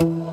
you